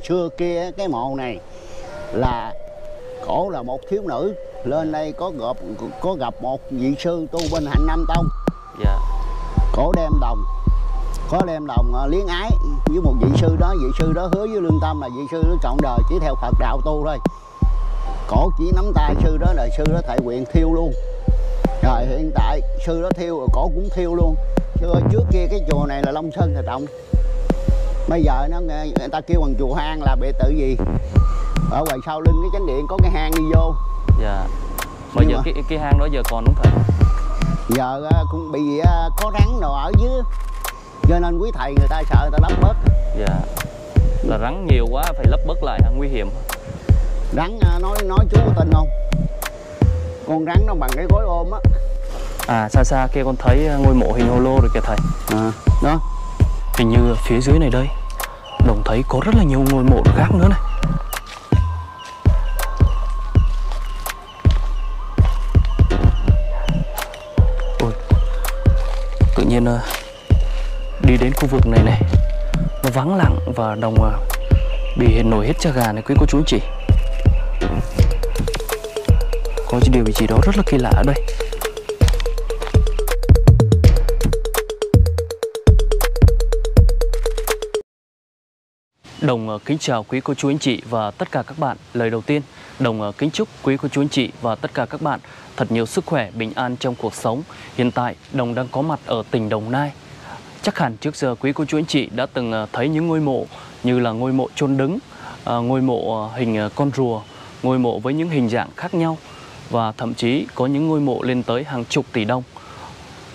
hồi xưa kia cái mộ này là cổ là một thiếu nữ. Lên đây có gặp có gặp một vị sư tu bên hạnh nam tông. Dạ. Cổ đem đồng có đem đồng ờ, liếng ái với một vị sư đó. Vị sư đó hứa với lương tâm là vị sư đó trọn đời chỉ theo phật đạo tu thôi. Cổ chỉ nắm tay sư đó là sư đó thệ nguyện thiêu luôn. Rồi hiện tại sư đó thiêu rồi cổ cũng thiêu luôn. Chứ trước kia cái chùa này là long sơn thờ trọng bây giờ nó người ta kêu bằng chùa hang là biệt tự gì? Ở ngoài sau lưng cái chánh điện có cái hang đi vô. Dạ. Bây giờ mà- cái cái hang đó giờ còn đúng thầy giờ ờ, cũng bị ờ, có rắn đồ ở dưới. Cho nên quý thầy người ta sợ người ta lấp bớt. Dạ. Là rắn nhiều quá phải lấp bớt lại nguy hiểm rắn ờ, nói nói chú có tin không? Con rắn nó bằng cái gối ôm á. À xa xa kia con thấy ngôi mộ hình hồ lô rồi kìa thầy. À, đó hình như phía dưới này đây. Đồng thấy có rất là nhiều ngôi mộ gác nữa này. Ôi, tự nhiên ờ, đi đến khu vực này này, nó vắng lặng và đồng ờ, bị hiện nổi hết cha gà này quý cô chú anh chị? Có điều gì đó rất là kỳ lạ ở đây. Đồng ờ, kính chào quý cô chú anh chị và tất cả các bạn. Lời đầu tiên, Đồng ờ, kính chúc quý cô chú anh chị và tất cả các bạn thật nhiều sức khỏe, bình an trong cuộc sống. Hiện tại, Đồng đang có mặt ở tỉnh Đồng Nai. Chắc hẳn trước giờ quý cô chú anh chị đã từng ờ, thấy những ngôi mộ như là ngôi mộ chôn đứng, ngôi mộ hình con rùa, ngôi mộ với những hình dạng khác nhau và thậm chí có những ngôi mộ lên tới hàng chục tỷ đồng.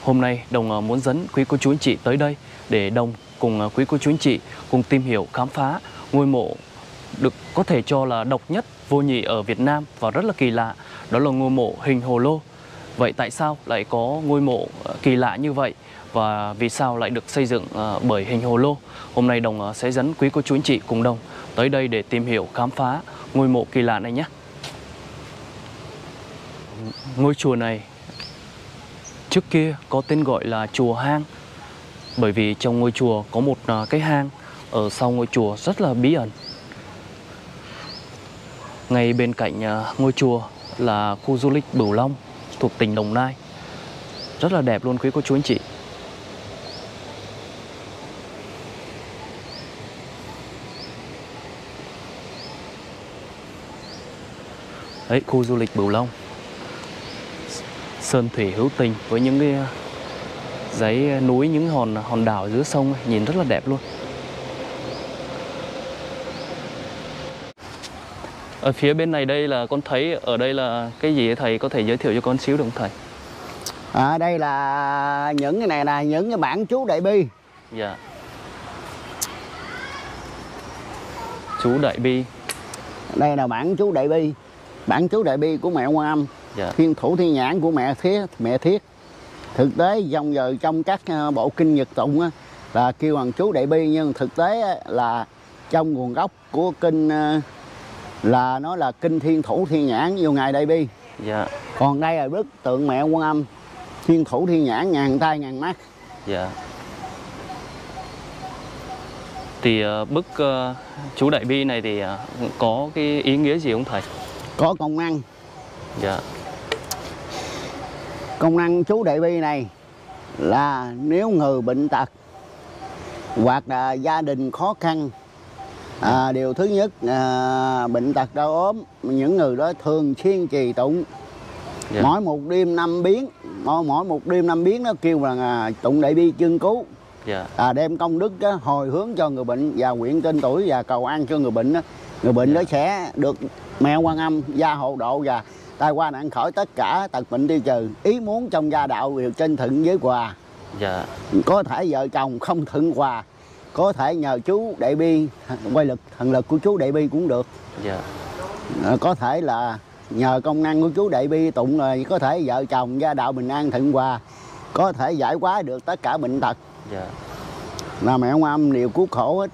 Hôm nay Đồng muốn dẫn quý cô chú anh chị tới đây để Đồng cùng à, quý cô chú anh chị cùng tìm hiểu, khám phá ngôi mộ được có thể cho là độc nhất, vô nhị ở Việt Nam và rất là kỳ lạ đó là ngôi mộ hình hồ lô. Vậy tại sao lại có ngôi mộ à, kỳ lạ như vậy và vì sao lại được xây dựng à, bởi hình hồ lô? Hôm nay Đồng sẽ dẫn quý cô chú anh chị cùng Đồng tới đây để tìm hiểu, khám phá ngôi mộ kỳ lạ này nhé. Ngôi chùa này trước kia có tên gọi là chùa hang bởi vì trong ngôi chùa có một à, cái hang ở sau ngôi chùa rất là bí ẩn. Ngay bên cạnh à, ngôi chùa là khu du lịch Bửu Long thuộc tỉnh Đồng Nai. Rất là đẹp luôn quý cô chú anh chị. Đấy khu du lịch Bửu Long. Sơn thủy hữu tình với những cái à, dãy núi những hòn hòn đảo giữa sông nhìn rất là đẹp luôn. Ở phía bên này đây là con thấy ở đây là cái gì thầy? Có thể giới thiệu cho con xíu được không thầy? À, đây là những cái này là những cái bản chú đại bi. Dạ. Chú đại bi. Đây là bản chú đại bi. Bản chú đại bi của mẹ quan âm. Dạ. Thiên thủ thiên nhãn của mẹ thiết mẹ thiết thực tế dòng giờ trong các ờ, bộ kinh nhật tụng á, là kêu bằng chú đại bi nhưng thực tế á, là trong nguồn gốc của kinh ờ, là nó là kinh thiên thủ thiên nhãn vô ngài đại bi. Dạ. Còn đây là bức tượng mẹ quan âm thiên thủ thiên nhãn ngàn tay ngàn mắt. Dạ. Thì ờ, bức ờ, chú đại bi này thì có cái ý nghĩa gì không thầy? Có công năng. Dạ công năng chú đại bi này là nếu người bệnh tật hoặc là gia đình khó khăn à, điều thứ nhất à, bệnh tật đau ốm những người đó thường xuyên trì tụng. Dạ. Mỗi một đêm năm biến mỗi, mỗi một đêm năm biến nó kêu rằng à, tụng đại bi chương cứu. Dạ. À, đem công đức á, hồi hướng cho người bệnh và nguyện tên tuổi và cầu an cho người bệnh á. người bệnh đó sẽ được mẹ quan âm gia hộ độ và tai qua nạn khỏi tất cả tật bệnh tiêu trừ. Ý muốn trong gia đạo đều trên thận với quà dạ. Có thể vợ chồng không thuận quà có thể nhờ chú đại bi quay lực thần lực của chú đại bi cũng được. Dạ. À, có thể là nhờ công năng của chú đại bi tụng rồi có thể vợ chồng gia đạo bình an thuận hòa có thể giải hóa được tất cả bệnh tật. Dạ. Là mẹ quan âm đều cứu khổ hết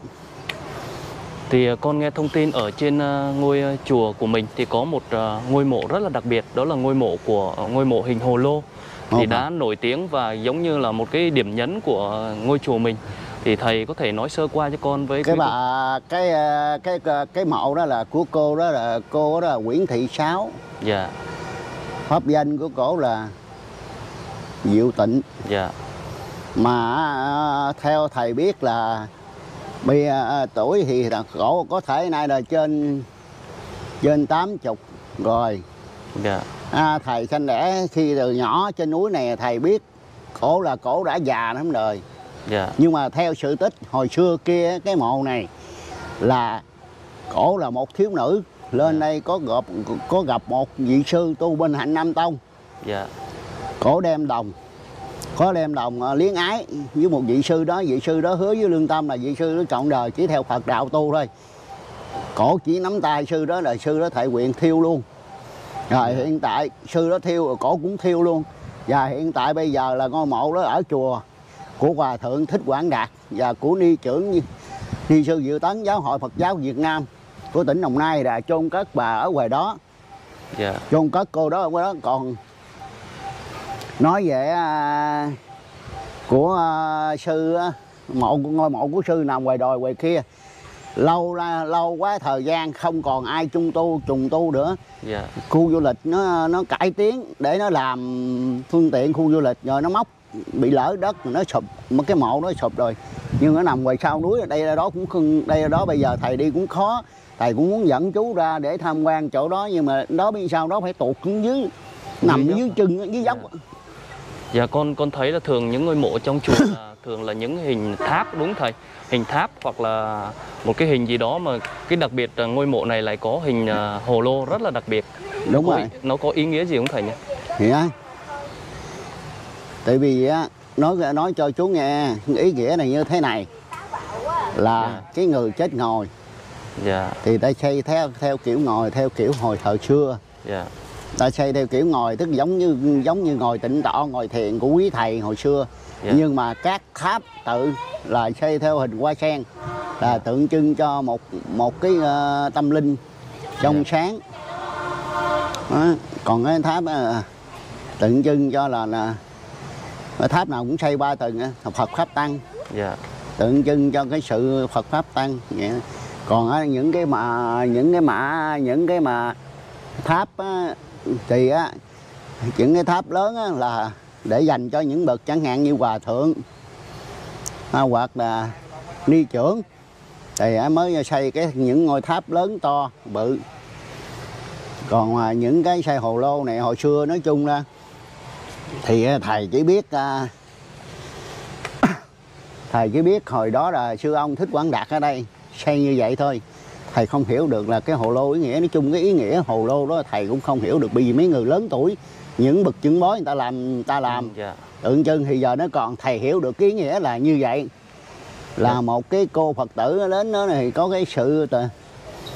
Thì ờ, con nghe thông tin ở trên ờ, ngôi ờ, chùa của mình thì có một ngôi mộ rất là đặc biệt, đó là ngôi mộ của ngôi mộ hình hồ lô. Thì đã nổi tiếng và giống như là một cái điểm nhấn của ngôi chùa mình. thì thầy có thể nói sơ qua cho con với cái bà cái cái cái, cái mộ đó là của cô đó là cô đó là Nguyễn Thị Sáu. Dạ. Pháp danh của cổ là Diệu Tịnh. Dạ. Mà ờ, theo thầy biết là bây giờ tuổi thì là cổ có thể nay là trên trên tám chục rồi. Dạ. À, thầy sanh đẻ khi từ nhỏ trên núi này thầy biết cổ là cổ đã già lắm đời. Dạ. Nhưng mà theo sự tích hồi xưa kia cái mộ này là cổ là một thiếu nữ. Lên Dạ. đây có gặp có gặp một vị sư tu bên hạnh nam tông. Dạ. Cổ đem đồng có đem đồng ờ, liếng ái với một vị sư đó. Vị sư đó hứa với lương tâm là vị sư đó trọn đời chỉ theo phật đạo tu thôi. Cổ chỉ nắm tay sư đó là sư đó thệ nguyện thiêu luôn. Rồi hiện tại sư đó thiêu rồi cổ cũng thiêu luôn. Và hiện tại bây giờ là ngôi mộ đó ở chùa của hòa thượng thích quảng đạt và của ni trưởng Ni- sư diệu tấn giáo hội phật giáo việt nam của tỉnh đồng nai là chôn cất bà ở ngoài đó. Dạ. Chôn cất cô đó ở ngoài đó. Còn nói về à, của à, sư á, mộ ngôi mộ của sư nằm ngoài đồi ngoài kia. Lâu ra lâu quá thời gian không còn ai chung tu trùng tu nữa. Dạ. Khu du lịch nó nó cải tiến để nó làm phương tiện khu du lịch rồi nó móc bị lỡ đất nó sụp mấy cái mộ nó sụp rồi. Nhưng nó nằm ngoài sau núi đây là đó cũng không đây là đó bây giờ thầy đi cũng khó. Thầy cũng muốn dẫn chú ra để tham quan chỗ đó nhưng mà đó bên sau đó phải tụt xuống dưới nằm dưới chân dưới dốc dạ con con thấy là thường những ngôi mộ trong chùa là thường là những hình tháp đúng thầy? Hình tháp hoặc là một cái hình gì đó mà cái đặc biệt là ngôi mộ này lại có hình à, hồ lô rất là đặc biệt. Đúng Có rồi. nó có ý nghĩa gì không thầy nhỉ? Thì á tại vì á nói nói cho chú nghe ý nghĩa này như thế này là Dạ. cái người chết ngồi dạ. thì ta xây theo theo kiểu ngồi theo kiểu hồi thời xưa. Dạ ta xây theo kiểu ngồi tức giống như giống như ngồi tịnh tọa ngồi thiền của quý thầy hồi xưa Dạ. nhưng mà các tháp tự là xây theo hình hoa sen là tượng trưng cho một một cái ờ, tâm linh trong sáng đó. còn cái tháp ờ, tượng trưng cho là là tháp nào cũng xây ba tầng á, Phật pháp tăng dạ tượng trưng cho cái sự Phật pháp tăng vậy. còn á, những cái mà những cái mã những cái mà tháp á, thì á những cái tháp lớn á, là để dành cho những bậc chẳng hạn như hòa thượng à, hoặc là ni trưởng. Thì á, mới xây cái những ngôi tháp lớn to bự. Còn à, những cái xây hồ lô này hồi xưa nói chung ra thì á, thầy chỉ biết à, thầy chỉ biết hồi đó là sư ông thích quảng đạt ở đây xây như vậy thôi thầy không hiểu được là cái hồ lô ý nghĩa. Nói chung cái ý nghĩa hồ lô đó thầy cũng không hiểu được. Bởi vì mấy người lớn tuổi những bậc chứng bối người ta làm người ta làm. Dạ. Tượng trưng thì giờ nó còn thầy hiểu được cái ý nghĩa là như vậy. Là một cái cô phật tử đến đó thì có cái sự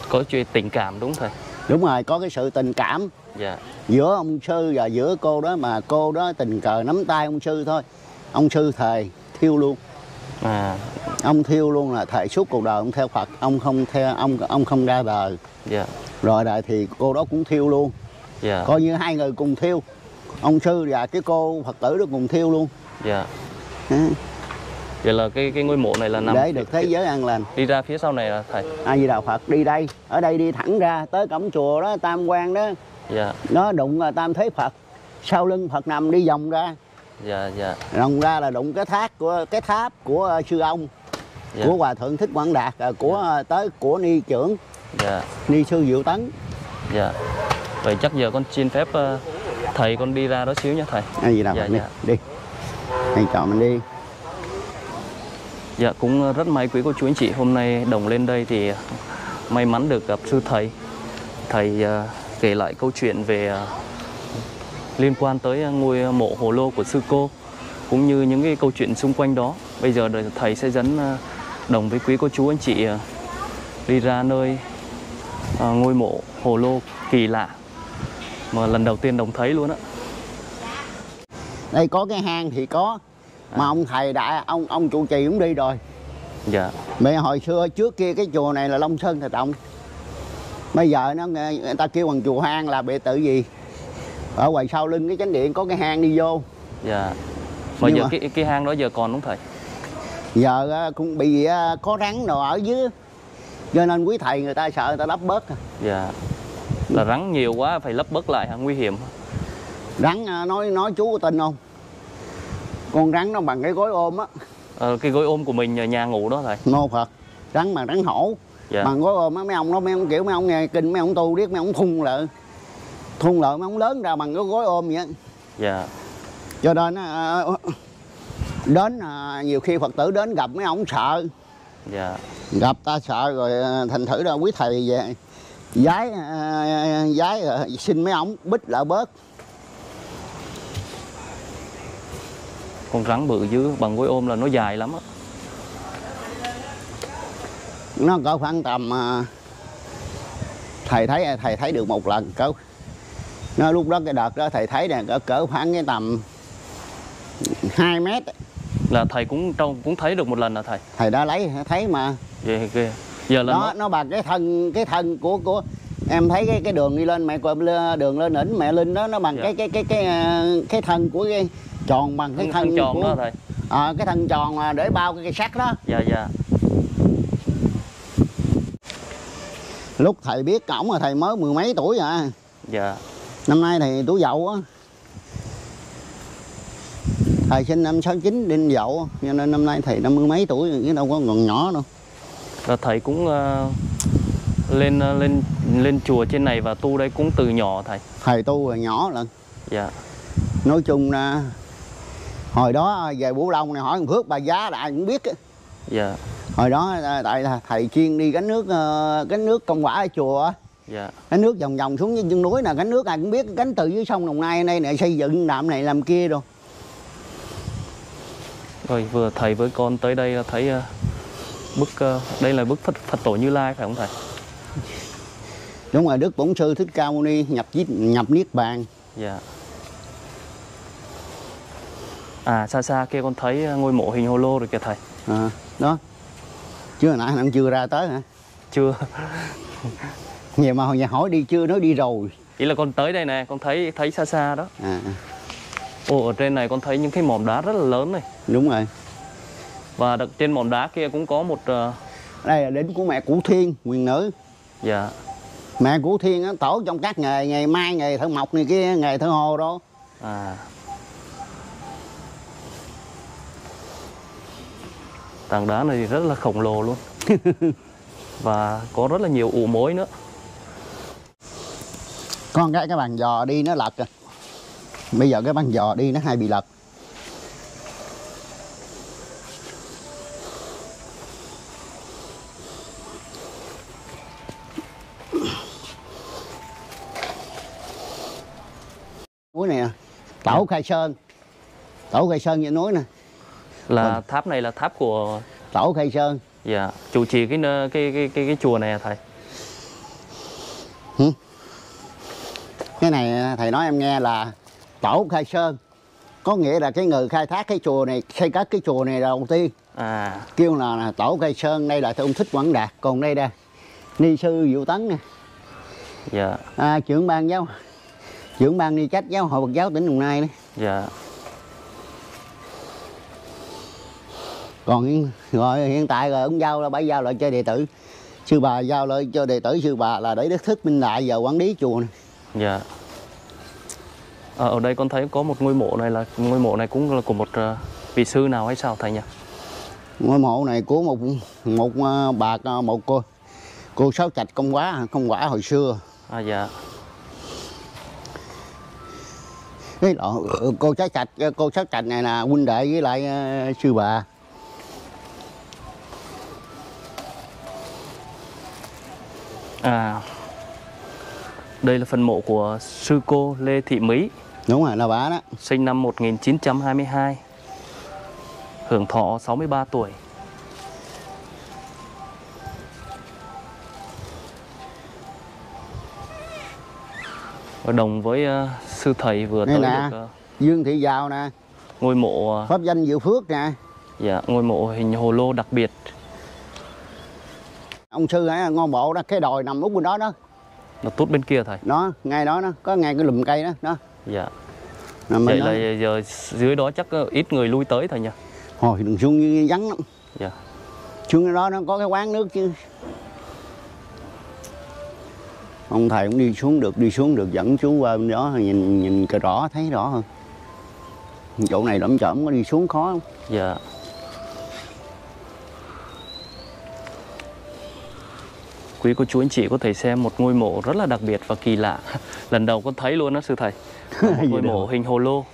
có chuyện tình cảm đúng thầy? Đúng rồi có cái sự tình cảm. Dạ. Giữa ông sư và giữa cô đó mà cô đó tình cờ nắm tay ông sư thôi. Ông sư thề thiêu luôn. À ông thiêu luôn là thầy suốt cuộc đời ông theo Phật. Ông không theo ông ông không ra đời. Dạ. Rồi lại thì cô đó cũng thiêu luôn. Dạ. Coi như hai người cùng thiêu. Ông sư và cái cô Phật tử đó cùng thiêu luôn. Dạ. Đó, vậy là cái cái ngôi mộ này là nằm để được thế giới an lành. Đi ra phía sau này là thầy. A di đà Phật đi đây. Ở đây đi thẳng ra tới cổng chùa đó tam quan đó. Dạ. Nó đụng là tam thế Phật. Sau lưng Phật nằm đi vòng ra. Dạ dạ. Vòng ra là đụng cái tháp của cái tháp của sư ông dạ. của hòa thượng thích quảng đạt ờ, của ờ, tới của ni trưởng dạ. Ni sư diệu tấn. Dạ. Vậy chắc giờ con xin phép ờ, thầy con đi ra đó xíu nha thầy. A di đà Dạ, Phật đi dạ. đi thầy chọn mình đi. Dạ cũng rất may quý cô chú anh chị hôm nay đồng lên đây thì may mắn được gặp sư thầy. Thầy ờ, kể lại câu chuyện về ờ, liên quan tới ngôi mộ hồ lô của sư cô cũng như những cái câu chuyện xung quanh đó. Bây giờ thầy sẽ dẫn đồng với quý cô chú anh chị ờ, đi ra nơi ờ, ngôi mộ hồ lô kỳ lạ mà lần đầu tiên đồng thấy luôn á. đây có cái hang thì có mà À. ông thầy đại ông ông trụ trì cũng đi rồi Dạ. mẹ hồi xưa trước kia cái chùa này là long sơn thầy trọng bây giờ nó người ta kêu bằng chùa hang là biệt tự gì ở ngoài sau lưng cái chánh điện có cái hang đi vô Dạ. Mà Nhưng giờ mà- cái cái hang đó giờ còn đúng thầy? Giờ á, cũng bị á, có rắn đồ ở dưới. Cho nên quý thầy người ta sợ người ta lấp bớt. Dạ. Là rắn nhiều quá phải lấp bớt lại nguy hiểm rắn à, nói nói chú có tin không? Con rắn nó bằng cái gối ôm á. Ờ, cái gối ôm của mình nhà ngủ đó thầy. Mô phật. Rắn mà rắn hổ. Dạ. Bằng gối ôm á mấy ông nó mấy ông kiểu mấy ông nghe kinh mấy ông tu biết mấy ông thun lại thun lại mấy ông lớn ra bằng cái gối ôm vậy. Dạ. Cho nên à, đến à, nhiều khi phật tử đến gặp mấy ông sợ. Dạ. Gặp ta sợ rồi à, thành thử ra quý thầy về. Giái à, giái xin mấy ông bích lại bớt. Con rắn bự dữ bằng gối ôm là nó dài lắm á. Nó cỡ khoảng tầm thầy thấy thầy thấy được một lần cỡ. Nó lúc đó cái đợt đó thầy thấy nè cỡ cỡ khoảng cái tầm 2 mét là thầy cũng trong cũng thấy được một lần là thầy. Thầy đã lấy thấy mà. Về ghê. Giờ là nó nó nó bằng cái thân cái thân của của em thấy cái cái đường đi lên mẹ đường lên đỉnh mẹ linh đó nó bằng Dạ. cái cái cái cái à, cái thân của cái tròn bằng cái thân, thân, tròn của, đó thầy. À, cái thân tròn để bao cái cây sắt đó. Dạ dạ. Lúc thầy biết ổng là thầy mới mười mấy tuổi à. Dạ. Năm nay thì tuổi dậu á thầy sinh năm 69 đinh dậu. Cho nên năm nay thầy năm mươi mấy tuổi chứ đâu có còn nhỏ đâu. Là thầy cũng ờ, lên ờ, lên lên chùa trên này và tu đây cũng từ nhỏ thầy? Thầy tu rồi nhỏ lần dạ. Nói chung là hồi đó về Bủ Long này hỏi thằng Phước bà giá đại cũng biết dạ. Hồi đó à, tại là thầy chuyên đi gánh nước ờ, gánh nước công quả ở chùa dạ. Gánh nước vòng vòng xuống dưới chân núi nè gánh nước ai cũng biết gánh từ dưới sông Đồng Nai đây nè xây dựng đạm này làm kia đâu rồi vừa thầy với con tới đây là thấy ờ, bức ờ, đây là bức Phật, Phật tổ Như Lai phải không thầy? Đúng rồi Đức Bổn sư Thích Ca Mâu Ni nhập nhập niết bàn. Dạ. À xa xa kia con thấy ờ, ngôi mộ hình hồ lô rồi kìa thầy. À, đó. Chứ hồi nãy hắn chưa ra tới hả? Chưa. Nhiều mà hồi nhà hỏi đi chưa nói đi rồi. Ý là con tới đây nè con thấy thấy xa xa đó. À, ồ ở trên này con thấy những cái mỏm đá rất là lớn này. Đúng rồi. Và đặc, trên mỏm đá kia cũng có một ờ, đây là đỉnh của mẹ Cụ Thiên quyền nữ. Dạ. Mẹ Cụ Thiên á, tổ trong các nghề nghề mai nghề thợ mộc này kia nghề thợ hồ đó. À. Tảng đá này rất là khổng lồ luôn. Và có rất là nhiều ụ mối nữa. Con cái cái bàn giò đi nó lật rồi bây giờ cái bàn giò đi nó hay bị lật. Núi này nè tổ khai sơn. Tổ khai sơn trên núi nè. Là Vâng. tháp này là tháp của tổ khai sơn. Dạ chủ trì cái cái cái cái, cái chùa này à thầy? Cái này thầy nói em nghe là tổ khai sơn. Có nghĩa là cái người khai thác cái chùa này xây cất cái chùa này là đầu tiên. À. Kêu là, là tổ khai sơn đây là ông thích quảng đạt. Còn đây đây ni sư diệu tấn nè. Dạ. À, trưởng ban giáo trưởng ban ni trách giáo hội Phật giáo tỉnh đồng nai đấy. Dạ. Còn hiện, rồi hiện tại rồi ông giao là bảy giao lại cho đệ tử. Sư bà giao lại cho đệ tử sư bà là để đức thức minh đại giờ quản lý chùa này. dạ Ờ, ở đây con thấy có một ngôi mộ này là ngôi mộ này cũng là của một ờ, vị sư nào hay sao thầy nhỉ? Ngôi mộ này của một một ờ, bà một cô cô sáu trạch công quá công quả hồi xưa. À dạ. Cái lộ cô sáu trạch cô sáu trạch này là huynh đệ với lại ờ, sư bà. À đây là phần mộ của sư cô Lê Thị Mỹ đúng rồi là bà đó. Sinh năm 1922 hưởng thọ 63 tuổi. Và đồng với ờ, sư thầy vừa Đây tới nè. được ờ, dương thị giàu nè. ngôi mộ ờ, pháp danh diệu phước nè. dạ, ngôi mộ hình hồ lô đặc biệt. Ông sư ấy ngon bộ đó cái đồi nằm út bên đó đó. Nó tốt bên kia thầy. Đó ngay đó đó có ngay cái lùm cây đó đó dạ. Nằm vậy đó là giờ dưới đó chắc ờ, ít người lui tới thầy nhỉ? Hồi đường xuống như vắng lắm. Dạ. xuống đó nó có cái quán nước chứ. Ông thầy cũng đi xuống được đi xuống được dẫn chú qua bên đó nhìn nhìn rõ thấy rõ hơn. Chỗ này lẫm chởm có đi xuống khó không? Dạ. Quý cô chú anh chị có thể xem một ngôi mộ rất là đặc biệt và kỳ lạ. Lần đầu con thấy luôn đó sư thầy. Một ngôi đâu. mộ hình hồ lô.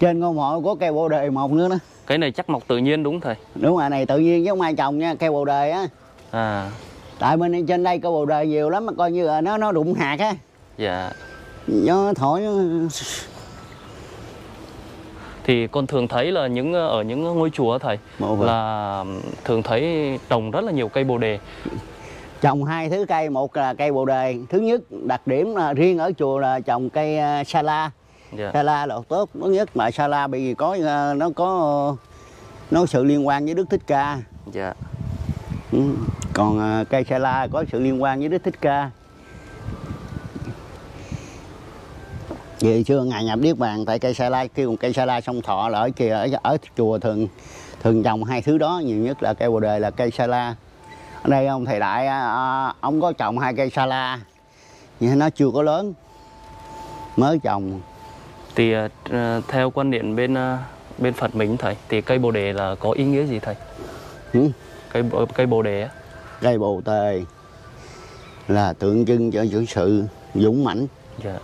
trên ngôi mộ có cây bồ đề một nữa đó Cái này chắc mọc tự nhiên đúng thầy? đúng rồi này tự nhiên chứ không ai trồng nha cây bồ đề á À, tại bên trên đây cây bồ đề nhiều lắm mà coi như là nó nó đụng hạt á dạ. gió thổi. Thì con thường thấy là những ở những ngôi chùa thầy Mộ là thường thấy trồng rất là nhiều cây bồ đề. Trồng hai thứ cây một là cây bồ đề thứ nhất đặc điểm là riêng ở chùa là trồng cây à, sa la Dạ. sa la là tốt thứ nhất mà sa la bởi vì có à, nó có nó sự liên quan với đức thích ca Dạ. Ừ. còn à, cây sa la có sự liên quan với đức thích ca vì xưa ngài nhập niết bàn tại cây sa la kêu cây sa la sông thọ là ở kia ở, ở chùa thường thường trồng hai thứ đó nhiều nhất là cây bồ đề là cây sa la ở đây ông thầy đại à, à, ông có trồng hai cây sa la nhưng nó chưa có lớn mới trồng Thì ờ, theo quan niệm bên bên Phật mình thầy thì cây bồ đề là có ý nghĩa gì thầy? Ừ. Cây cây bồ đề á. cây bồ đề là tượng trưng cho những sự dũng mãnh Dạ.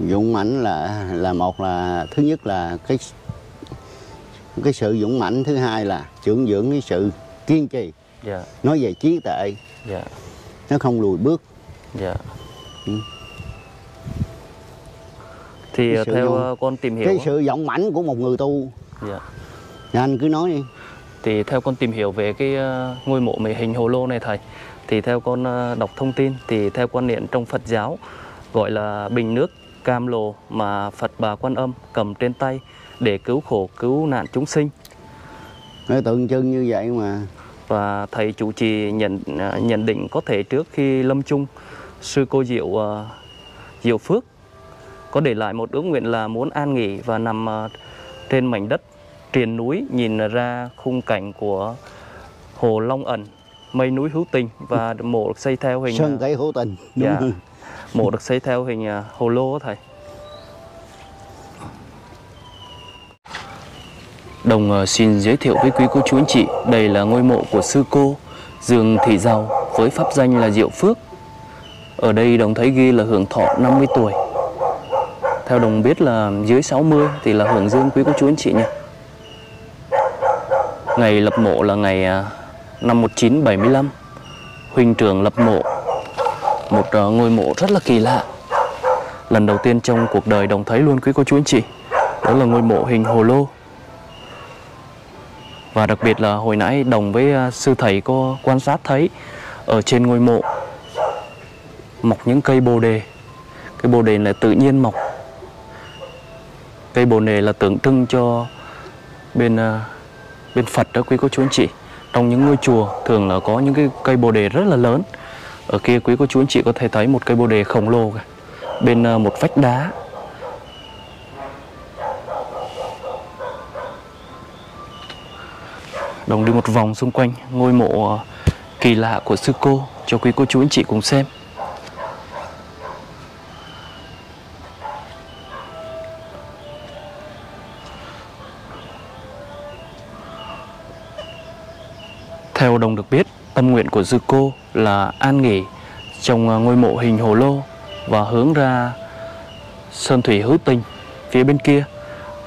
dũng mãnh là là một là thứ nhất là cái cái sự dũng mãnh thứ hai là trưởng dưỡng cái sự kiên trì Dạ. nói về trí tuệ Dạ. nó không lùi bước Dạ. Ừ. Thì Cái ờ, theo dũng- ờ, con tìm hiểu cái sự dũng mãnh của một người tu dạ. Thì anh cứ nói đi Thì theo con tìm hiểu về cái ờ, ngôi mộ mề hình hồ lô này thầy Thì theo con đọc thông tin Thì theo quan niệm trong Phật giáo Gọi là bình nước cam lồ Mà Phật bà Quan Âm cầm trên tay Để cứu khổ cứu nạn chúng sinh. Nó tượng trưng như vậy mà. Và thầy chủ trì nhận ờ, nhận định có thể trước khi lâm chung Sư cô Diệu ờ, Diệu Phước Có để lại một ước nguyện là muốn an nghỉ Và nằm ờ, trên mảnh đất triền núi Nhìn ra khung cảnh của hồ Long ẩn mây núi hữu tình và mộ được xây theo hình sơn à, kỷ hữu tình đúng Dạ. mộ được xây theo hình à, hồ lô thầy Đồng ờ, xin giới thiệu với quý cô chú anh chị, Đây là ngôi mộ của sư cô, Dương Thị Giàu với pháp danh là Diệu Phước. Ở đây đồng thấy ghi là hưởng thọ 50 tuổi. Theo đồng biết là dưới 60 thì là hưởng dương quý cô chú anh chị nha Ngày lập mộ là ngày à, năm 1975 Huynh trưởng lập mộ, Một à, ngôi mộ rất là kỳ lạ. Lần đầu tiên trong cuộc đời đồng thấy luôn quý cô chú anh chị. Đó là ngôi mộ hình hồ lô. Và đặc biệt là hồi nãy đồng với à, sư thầy có quan sát thấy Ở trên ngôi mộ Mọc những cây bồ đề. Cây bồ đề là tự nhiên mọc. Cây bồ đề là tượng trưng cho bên à, bên Phật đó quý cô chú anh chị. Trong những ngôi chùa thường là có những cái cây bồ đề rất là lớn. Ở kia quý cô chú anh chị có thể thấy một cây bồ đề khổng lồ bên à, một vách đá. Đồng đi một vòng xung quanh ngôi mộ ờ, kỳ lạ của sư cô. Cho quý cô chú anh chị cùng xem. Theo đồng được biết, tâm nguyện của sư cô là an nghỉ trong ờ, ngôi mộ hình hồ lô và hướng ra Sơn Thủy Hữu Tình phía bên kia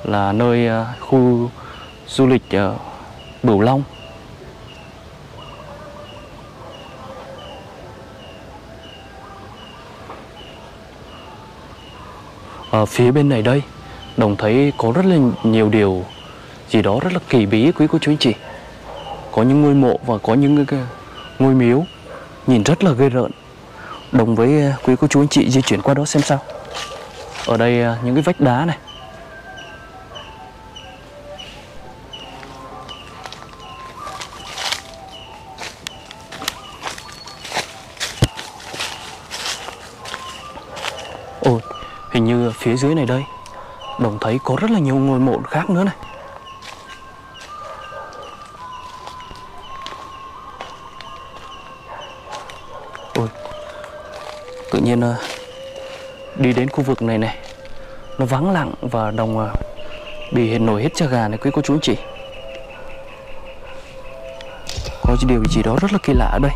là nơi ờ, khu du lịch Bửu Long. Ở phía bên này đây, đồng thấy có rất là nhiều điều gì đó rất là kỳ bí quý cô chú anh chị. Có những ngôi mộ và có những cái, ngôi miếu nhìn rất là ghê rợn. Đồng với ờ, quý cô chú anh chị di chuyển qua đó xem sao. Ở đây ờ, những cái vách đá này dưới này đây. Đồng thấy có rất là nhiều ngôi mộ khác nữa này. Ôi, Tự nhiên ờ, Đi đến khu vực này này, Nó vắng lặng và đồng ờ, Bị hiện nổi hết cha gà này quý cô chú anh chị. Có điều gì đó rất là kỳ lạ ở đây.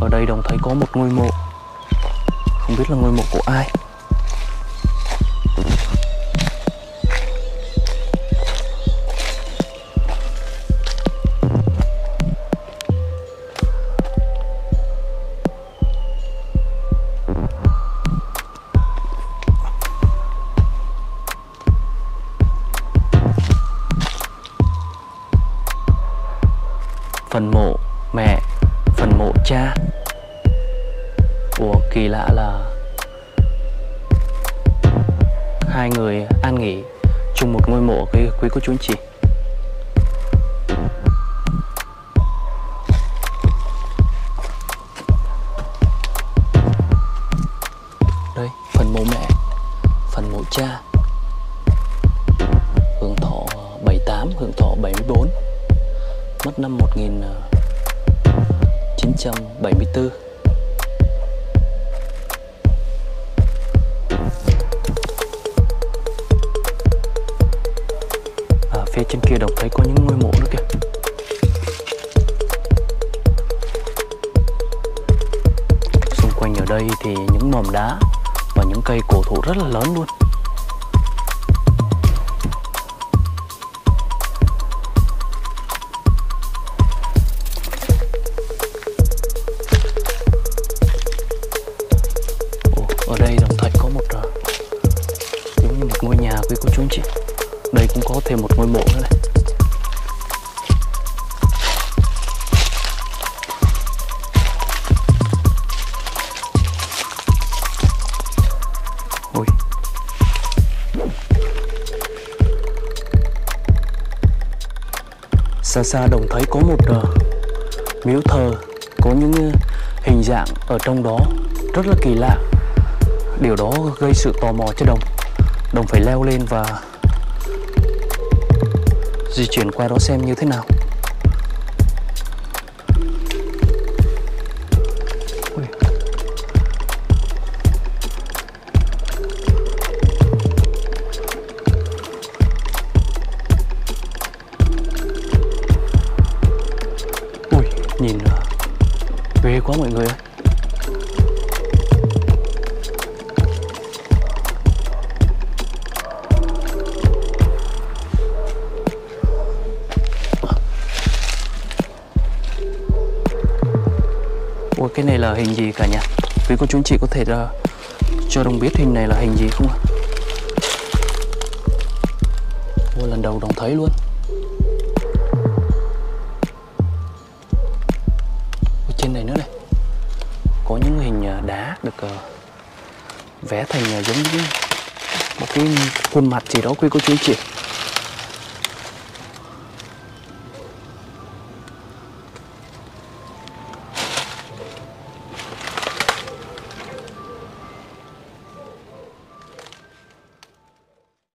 Ở đây đồng thấy có một ngôi mộ biết là ngôi mộ của ai. Phần mộ mẹ phần mộ cha ủa kỳ lạ là hai người an nghỉ chung một ngôi mộ quý, quý cô chú anh chị. Phía trên kia đọc thấy có những ngôi mộ nữa kìa. Xung quanh ở đây thì những mỏm đá và những cây cổ thụ rất là lớn luôn. Xa xa đồng thấy có một uh, miếu thờ có những uh, hình dạng ở trong đó rất là kỳ lạ. Điều đó gây sự tò mò cho đồng. Đồng phải leo lên và di chuyển qua đó xem như thế nào. Quá mọi người ơi Ủa cái này là hình gì cả nhà? Quý cô chú anh chị có thể uh, cho đồng biết hình này là hình gì không ạ? Ủa lần đầu đồng thấy luôn vẽ thành à, giống như một cái khuôn mặt gì đó quý cô chú chị